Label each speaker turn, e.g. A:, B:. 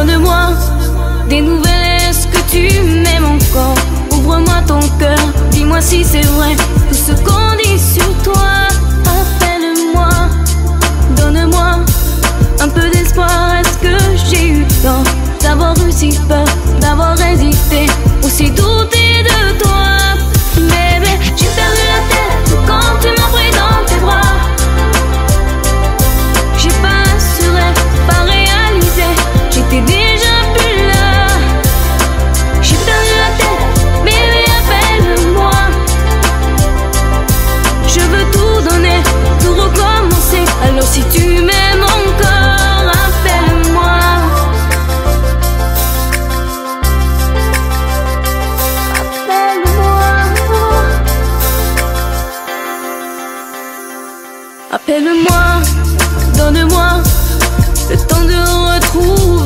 A: Donne-moi des nouvelles, est-ce que tu m'aimes encore? Appelle-moi, donne-moi le temps de retrouver